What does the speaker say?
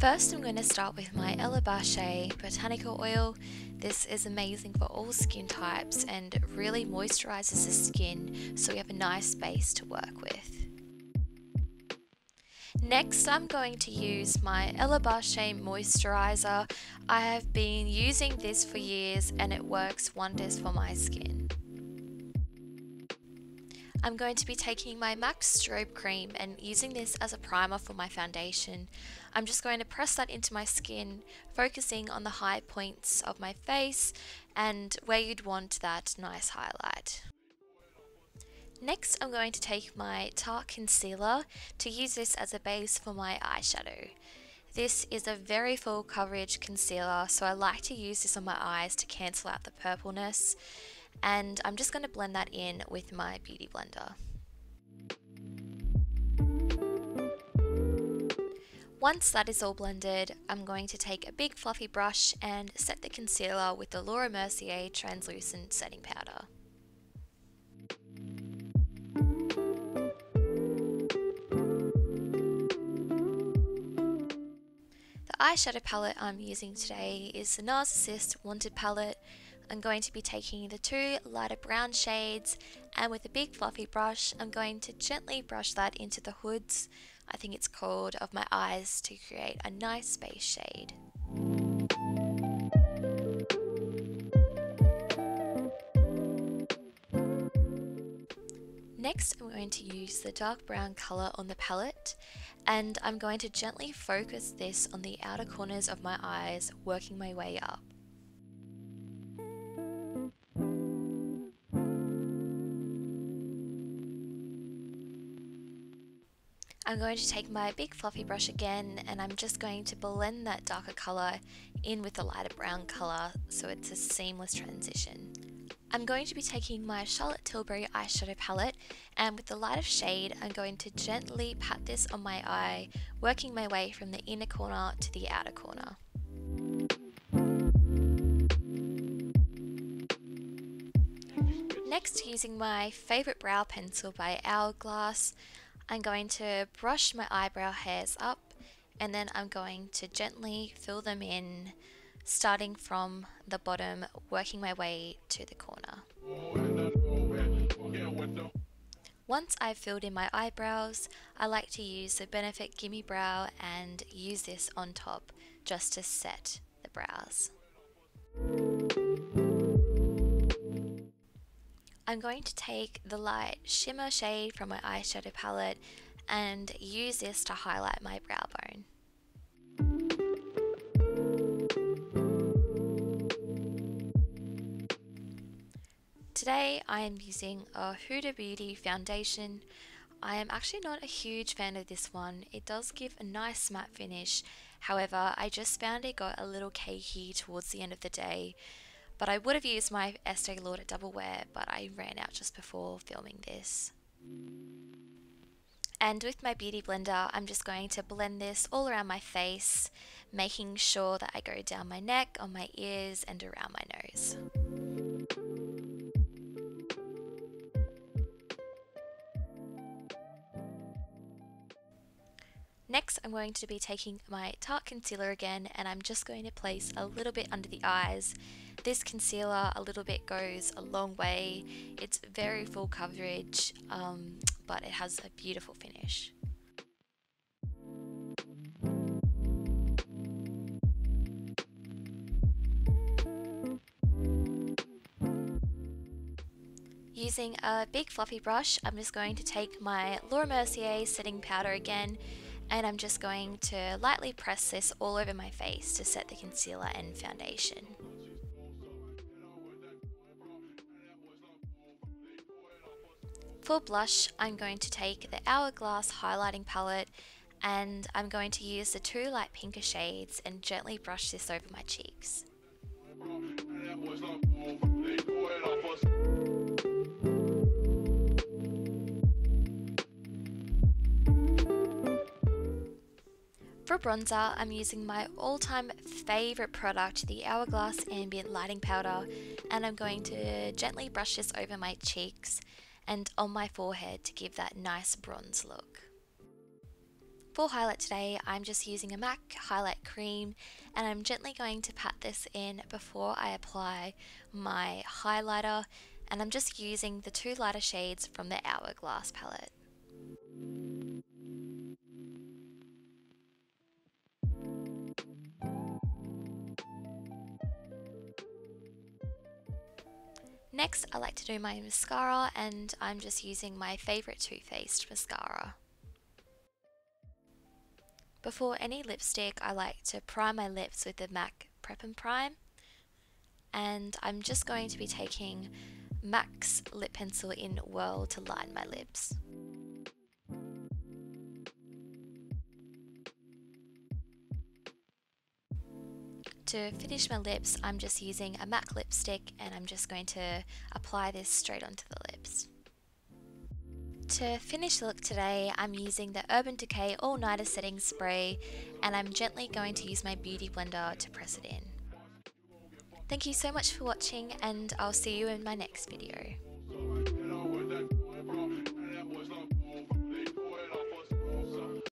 First, I'm going to start with my Ella Bache Botanical Oil. This is amazing for all skin types and really moisturizes the skin so we have a nice base to work with. Next, I'm going to use my Ella Bache Moisturizer. I have been using this for years and it works wonders for my skin. I'm going to be taking my MAC Strobe Cream and using this as a primer for my foundation. I'm just going to press that into my skin, focusing on the high points of my face and where you'd want that nice highlight. Next, I'm going to take my Tarte Concealer to use this as a base for my eyeshadow. This is a very full coverage concealer, so I like to use this on my eyes to cancel out the purpleness and I'm just going to blend that in with my Beauty Blender. Once that is all blended, I'm going to take a big fluffy brush and set the concealer with the Laura Mercier Translucent Setting Powder. The eyeshadow palette I'm using today is the NARSissist Wanted palette I'm going to be taking the two lighter brown shades and with a big fluffy brush I'm going to gently brush that into the hoods, I think it's called, of my eyes to create a nice base shade. Next I'm going to use the dark brown colour on the palette and I'm going to gently focus this on the outer corners of my eyes working my way up. I'm going to take my big fluffy brush again and I'm just going to blend that darker colour in with the lighter brown colour so it's a seamless transition. I'm going to be taking my Charlotte Tilbury eyeshadow palette and with the lighter shade I'm going to gently pat this on my eye, working my way from the inner corner to the outer corner. Next, using my favourite brow pencil by Hourglass, I'm going to brush my eyebrow hairs up and then I'm going to gently fill them in starting from the bottom working my way to the corner. Once I've filled in my eyebrows, I like to use the Benefit Gimme Brow and use this on top just to set the brows. I'm going to take the light shimmer shade from my eyeshadow palette and use this to highlight my brow bone. Today I am using a Huda Beauty foundation. I am actually not a huge fan of this one. It does give a nice matte finish. However, I just found it got a little cakey towards the end of the day but I would have used my Estee Lauder Double Wear, but I ran out just before filming this. And with my Beauty Blender, I'm just going to blend this all around my face, making sure that I go down my neck, on my ears, and around my nose. Next, I'm going to be taking my Tarte Concealer again, and I'm just going to place a little bit under the eyes this concealer a little bit goes a long way. It's very full coverage, um, but it has a beautiful finish. Using a big fluffy brush, I'm just going to take my Laura Mercier setting powder again and I'm just going to lightly press this all over my face to set the concealer and foundation. For blush, I'm going to take the Hourglass highlighting palette and I'm going to use the two light pinker shades and gently brush this over my cheeks. For bronzer, I'm using my all-time favourite product, the Hourglass Ambient Lighting Powder, and I'm going to gently brush this over my cheeks and on my forehead to give that nice bronze look. For highlight today, I'm just using a MAC highlight cream and I'm gently going to pat this in before I apply my highlighter and I'm just using the two lighter shades from the Hourglass palette. Next, I like to do my mascara and I'm just using my favourite Too Faced mascara. Before any lipstick, I like to prime my lips with the MAC Prep and Prime. And I'm just going to be taking MAC's lip pencil in Whirl to line my lips. To finish my lips, I'm just using a MAC lipstick and I'm just going to apply this straight onto the lips. To finish the look today, I'm using the Urban Decay All Nighter Setting Spray and I'm gently going to use my Beauty Blender to press it in. Thank you so much for watching and I'll see you in my next video.